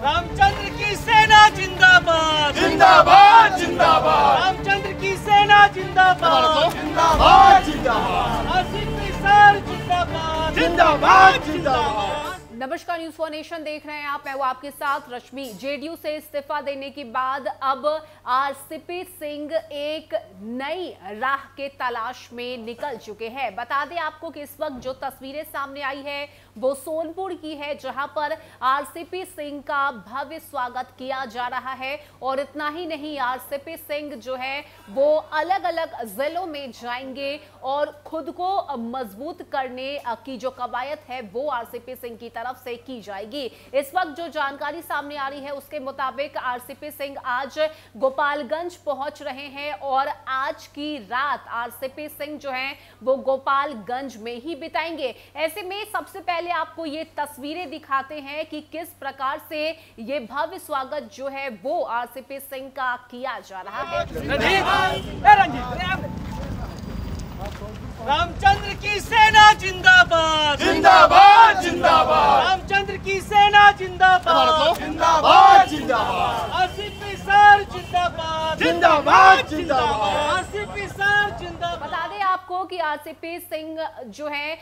रामचंद्र की सेना जिंदाबाद। जिंदाबाद जिंदाबाद। रामचंद्र की सेना जिंदाबाद। जिंदाबाद जिंदाबाद। जिंदाबाद जिंदाबाद। नमस्कार न्यूज़ फॉर नेशन देख रहे हैं आप। मैं वो आपके साथ रश्मि। जेडीयू से इस्तीफा देने के बाद अब आरसीपी सिंह एक नई राह के तलाश में निकल चुके हैं। बता दें आपको कि इस वक्त जो तस्वीरें सामने आई है, वो सोनपुर की है, जहाँ पर आरसीपी सिंह का भव्य स्वागत किया जा रहा है। और इतना ही नहीं, आरसीपी सिंह जो है, वो अलग अलग जिलों में जाएँगे और खुद को मज़बूत करने की जो कवायद है, वो आरसीपी सिंह की तरफ़ से की जाएगी। इस वक्त जो जानकारी सामने आ रही है उसके मुताबिक आरसीपी सिंह आज गोपालगंज पहुँच रहे हैं और आज की रात आरसीपी सिंह जो है वो गोपालगंज में ही बिताएँगे। ऐसे में सबसे पहले आपको ये तस्वीरें दिखाते हैं कि किस प्रकार से ये भव्य स्वागत जो है वो आरसीपी सिंह का किया जा रहा है रामचंद्र की सेना जिंदाबाद जिंदाबाद जिंदाबाद आसिफ सर जिंदाबाद जिंदाबाद जिंदाबाद आसिफ सर जिंदाबाद बता दें आपको कि आरसीपी सिंह जो है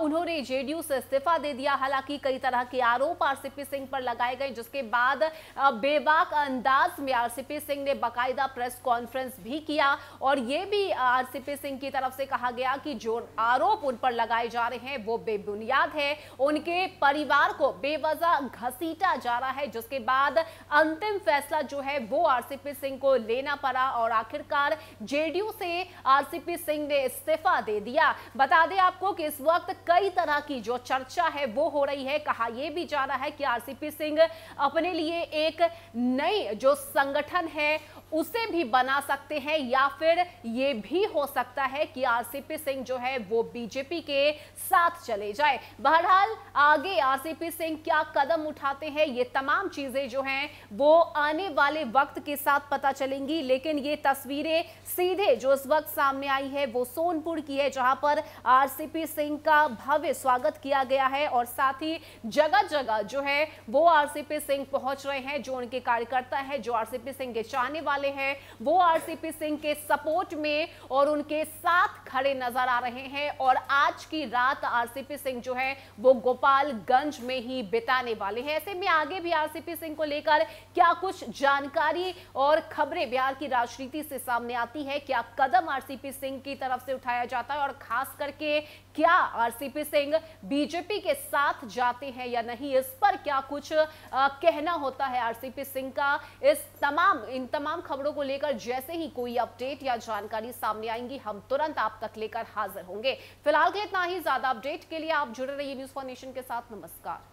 उन्होंने जेडीयू से इस्तीफा दे दिया। हालाँकि कई तरह के आरोप आरसीपी सिंह पर लगाए गए, जिसके बाद बेबाक अंदाज में आरसीपी सिंह ने बकायदा प्रेस कॉन्फ्रेंस भी किया। और ये भी आरसीपी सिंह की तरफ़ से कहा गया कि जो आरोप उन पर लगाए जा रहे हैं, वो बेबुनियाद है। उनके परिवार को बेवजह घसीटा जा रहा है, जिसके बाद अंतिम फैसला जो है, वो आरसीपी सिंह को लेना पड़ा। और आखिरकार जेडीयू से आरसीपी सिंह ने इस्तीफा दे दिया। बता दें आपको कि इस वक्त कई तरह की जो चर्चा है, वो हो रही है। कहा यह भी जा रहा है कि आरसीपी सिंह अपने लिए एक नई जो संगठन है, उसे भी बना सकते हैं या फिर ये भी हो सकता है कि आरसीपी सिंह जो है, वो बीजेपी के साथ चले जाए। बहरहाल, आगे आरसीपी सिंह क्या कदम उठाते हैं, ये तमाम चीज़ें जो हैं, वो आने वाले वक्त के साथ पता चलेंगी। लेकिन ये तस्वीरें सीधे जो इस वक्त सामने आई है, वो सोनपुर की है, जहाँ पर आरसीपी सिंह का भव्य स्वागत किया गया है और साथ ही जगह जगह जो है, वो आरसीपी सिंह पहुँच रहे हैं, जो उनके कार्यकर्ता है, जो आरसीपी सिंह के चाहने वाले हैं, वो आरसीपी सिंह के सपोर्ट में और उनके साथ खड़े नज़र आ रहे हैं और आज की रात आरसीपी सिंह जो है, वो गोपालगंज में ही बिताने वाले हैं। ऐसे में आगे भी आरसीपी सिंह को लेकर क्या कुछ जानकारी और खबरें बिहार की राजनीति से सामने आती है? क्या कदम आरसीपी सिंह की तरफ़ से उठाया जाता है और खास करके क्या आरसीपी सिंह बीजेपी के साथ जाते हैं या नहीं इस पर क्या कुछ अ, कहना होता है आरसीपी सिंह का? इस तमाम इन तमाम खबरों को लेकर जैसे ही कोई अपडेट या जानकारी सामने आएँगी हम तुरंत आप तक लेकर हाजिर होंगे। फ़िलहाल के इतना ही ज़्यादा अपडेट के लिए आप जुड़े रहिए न्यूज़ फॉर नेशन के साथ। नमस्कार।